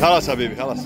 خلاص حبيبي خلاص